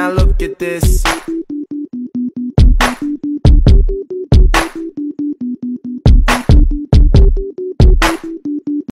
Now look at this.